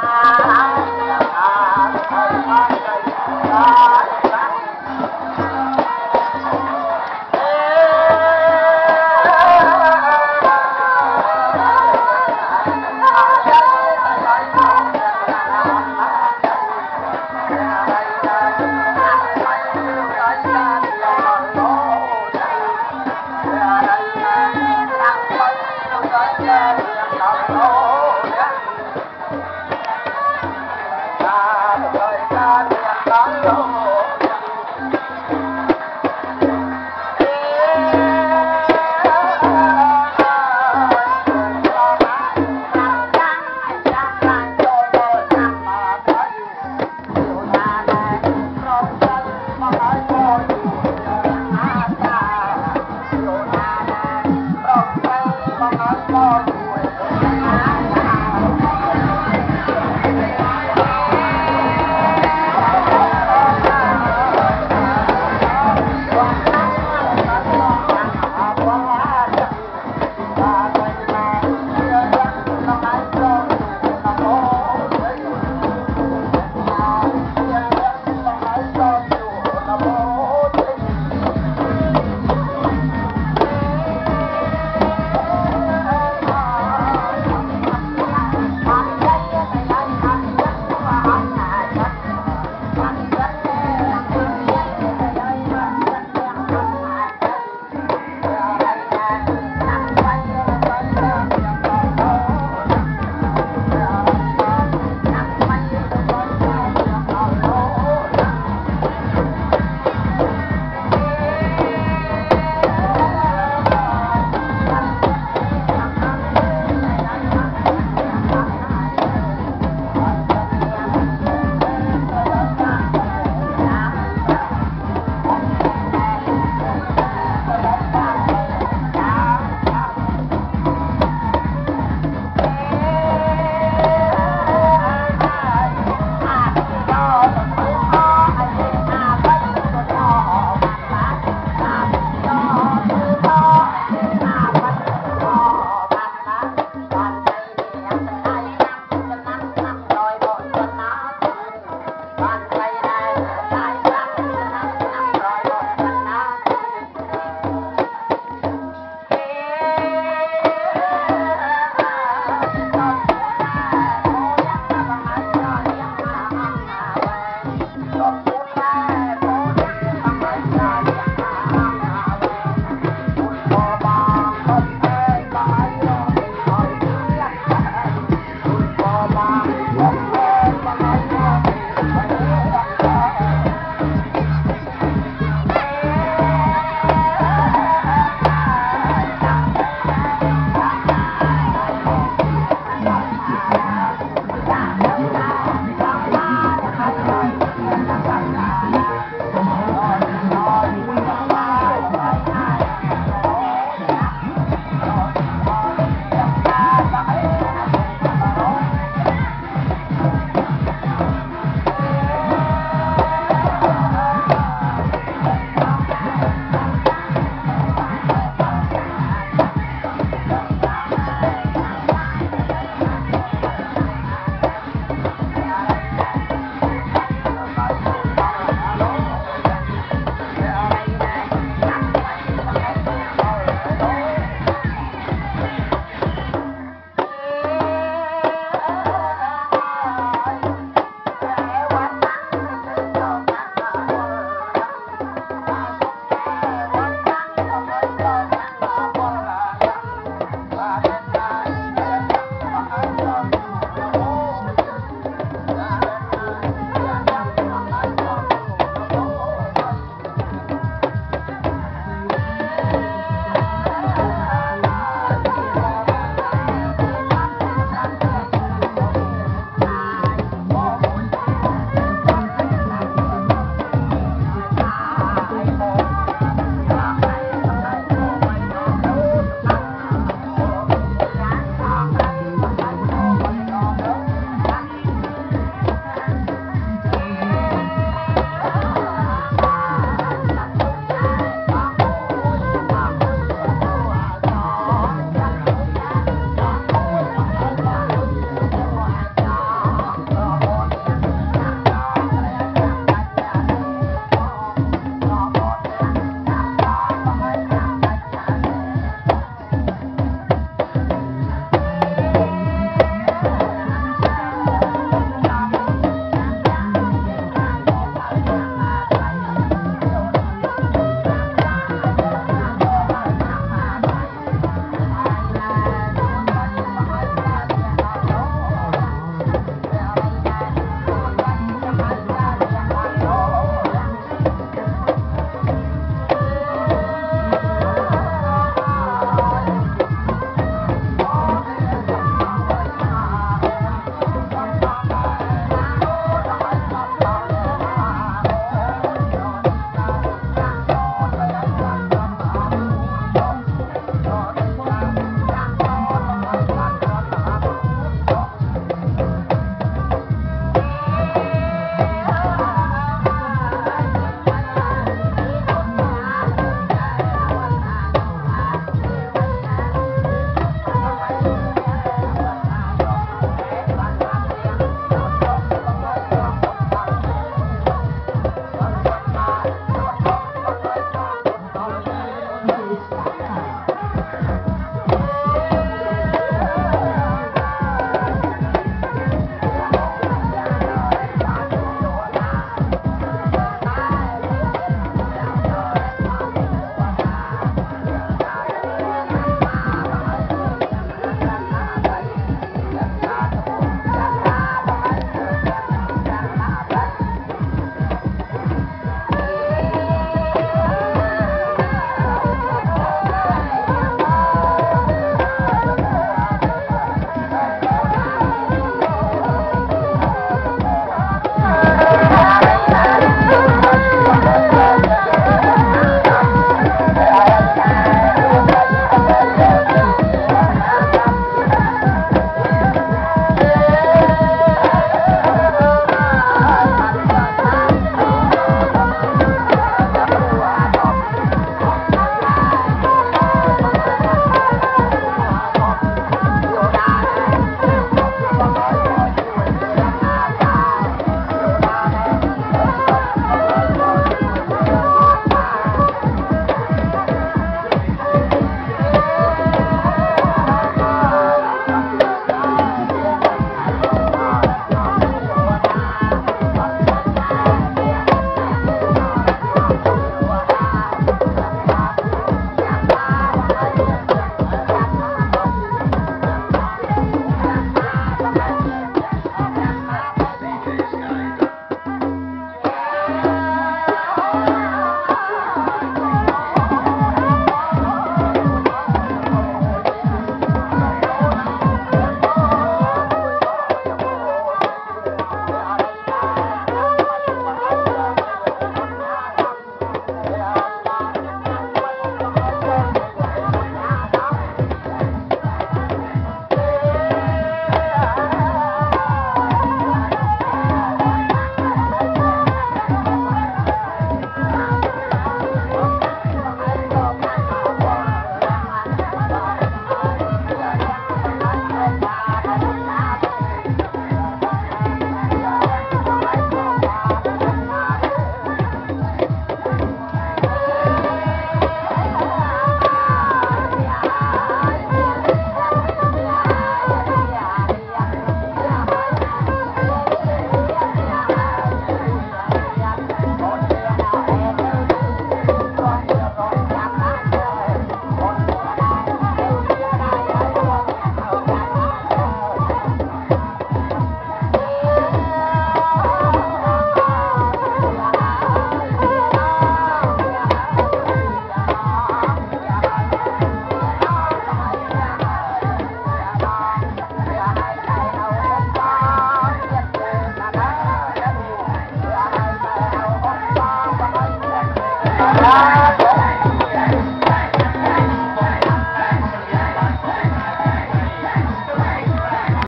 Ah.